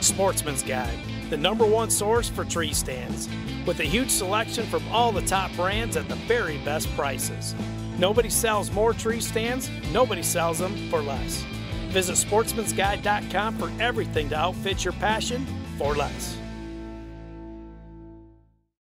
Sportsman's Guide, the number one source for tree stands, with a huge selection from all the top brands at the very best prices. Nobody sells more tree stands, nobody sells them for less. Visit sportsmansguide.com for everything to outfit your passion for less.